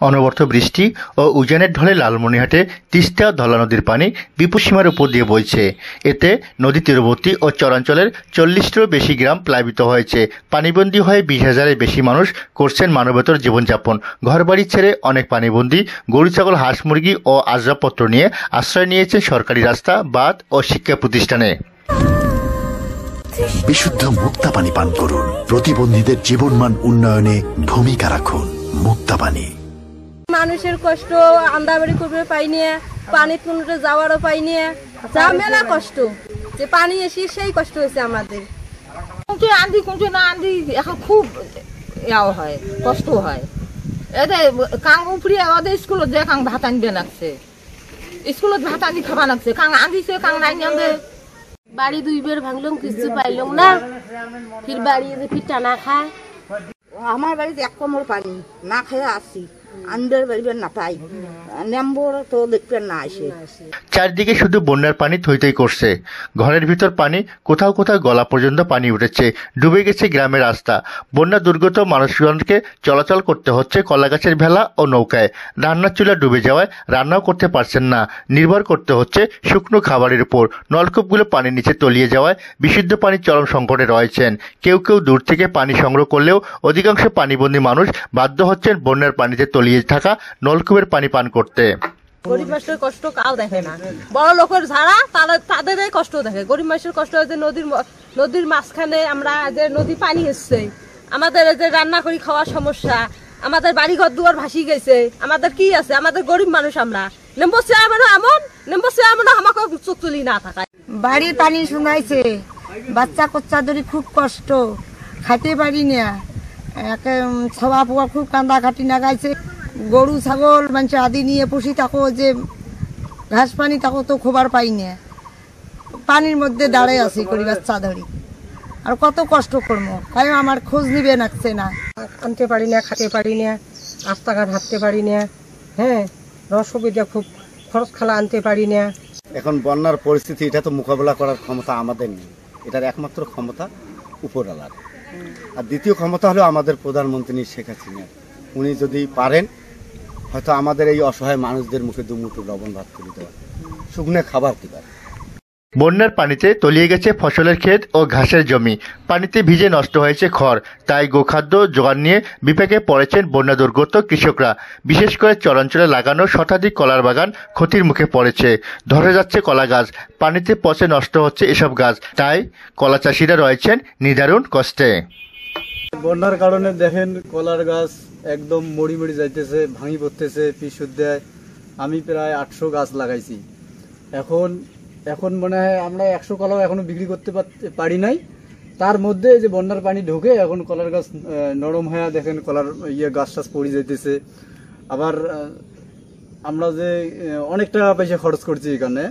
অনবরত বৃষ্টি ও উজানের ঢলে লালমনিহাটে তিস্তা ধলা নদীর পানি বিপদসীমার উপর দিয়ে বইছে। এতে নদী তীরবর্তী ও চরাঞ্চলের চল্লিশটিরও বেশি গ্রাম প্লাবিত হয়েছে। পানিবন্দী হয়ে বিশ হাজারের বেশি মানুষ করছেন মানবেতর জীবনযাপন। ঘরবাড়ি ছেড়ে অনেক পানিবন্দী, গরু ছাগল, হাঁস মুরগি ও আসবাবপত্র নিয়ে আশ্রয় নিয়েছে সরকারি রাস্তা, বাঁধ ও শিক্ষা প্রতিষ্ঠানে। বিশুদ্ধ মুক্তা পানি পান করুন। প্রতিবন্ধীদের জীবনমান উন্নয়নে ভূমিকা রাখুন। মুক্তা পানি। মানুষের কষ্ট আন্দাবাড়ি করবে পাইনি পানি কোনোটা যাওয়ারও পাইনি। যা মেলা কষ্ট যে পানি এসে সেই কষ্ট হয়েছে আমাদের। কুঞ্চে আন্ধি কুঞ্চে না আন্ধি এখন খুব ইয়াও হয় কষ্ট হয়। এতে কাং উপরি ওদের স্কুলত যে কাং ভাত আনবে লাগছে। স্কুলত ভাত আনি খাবা লাগছে কাং আন্দিছে কাং নাই আনবে। বাড়ি দুই বের ভাঙলাম কিছু পাইলাম না। ফির বাড়ি এসে ফির টানা খায়। আমার বাড়িতে এক কোমর পানি না খেয়ে আসি। বাড়িবেন না নেম্বর তো দেখবেন না আসে চারদিকে শুধু বন্যার পানি থই থই করছে। ঘরের ভিতর পানি কোথাও কোথাও গলা পর্যন্ত পানি উঠেছে। ডুবে গেছে গ্রামের রাস্তা। বন্যা দুর্গত মানুষজনকে চলাচল করতে হচ্ছে কলাগাছের ভেলা ও নৌকায়। রান্নার চুলা ডুবে যাওয়ায় রান্নাও করতে পারছেন না। নির্ভর করতে হচ্ছে শুকনো খাবারের উপর। নলকূপগুলো পানির নিচে তলিয়ে যাওয়ায় বিশুদ্ধ পানি চরম সংকটে রয়েছেন। কেউ কেউ দূর থেকে পানি সংগ্রহ করলেও অধিকাংশ পানিবন্দী মানুষ বাধ্য হচ্ছেন বন্যার পানিতে তলিয়ে থাকা নলকূপের পানি পান করতে। গরিব মানুষের কষ্ট কাউ দেখে না। বড় লোকের যারা তাদের কষ্ট দেখে। গরিব মানুষের কষ্ট হয় যে নদীর নদীর মাঝখানে আমরা যে নদী পানি এসছে আমাদের যে রান্না করি খাওয়ার সমস্যা আমাদের বাড়ি ঘর দুয়ার ভাসি গেছে আমাদের কি আছে? আমাদের গরিব মানুষ আমরা। নেম্বর চেয়ারম্যান এমন নেম্বর চেয়ারম্যান আমাকে চোখ তুলি না থাকায়। বাড়ির পানি শুনাইছে বাচ্চা কচ্চা ধরে খুব কষ্ট খাইতে পারি না। একে ছবা পোয়া খুব কান্দা খাটি নাগাইছে গরু, ছাগল মানুষ আদি নিয়ে পুষি তাকো যে ঘাস পানি তাকো তো খোবার পাই না। পানির মধ্যে দাঁড়াই আছি করি বাচ্চা ধরি আর কত কষ্ট করব তাই আমার খোঁজ নিবে নাকছে না। আনতে পারি না, খেতে পারি না, রাস্তাঘাট হাঁটতে পারি না হ্যাঁ অসুবিধা খুব খরচ খালা আনতে পারি না। এখন বন্যার পরিস্থিতি, এটা তো মোকাবেলা করার ক্ষমতা আমাদের নেই। এটার একমাত্র ক্ষমতা উপরওয়ালার। আর দ্বিতীয় ক্ষমতা হলো আমাদের প্রধানমন্ত্রী শেখ হাসিনার। উনি যদি পারেন হয়তো আমাদের এই অসহায় মানুষদের মুখে দুমুঠো লবণ ভাত তুলে দেওয়া। শুকনো খাবার দিবার বন্যার পানিতে তলিয়ে গেছে ফসলের ক্ষেত ও ঘাসের জমি। পানিতে ভিজে নষ্ট হয়েছে খড়। তাই গোখাদ্য জোগান নিয়ে বিপাকে পড়েছেন বন্যা দুর্গত কৃষকরা। বিশেষ করে চরাঞ্চলে লাগানো শতাধিক কলার বাগান ক্ষতির মুখে পড়েছে। ধরে যাচ্ছে কলা গাছ। পানিতে পচে নষ্ট হচ্ছে এসব গাছ। তাই কলা চাষিরা রয়েছেন নিদারুণ কষ্টে। বন্যার কারণে দেখেন কলার গাছ একদম মরি মরি যাইতেছে, ভাঙি পড়তেছে পিসুর দেয় আমি প্রায় আটশো গাছ লাগাইছি। এখন এখন মনে হয় আমরা একশো কলাও এখনও বিক্রি করতে পারি নাই। তার মধ্যে যে বন্যার পানি ঢোকে এখন কলার গাছ নরম হয়ে দেখেন কলার ইয়ে গাছ টাছ পড়ে যাইতেছে। আবার আমরা যে অনেক টাকা পয়সা খরচ করছি এখানে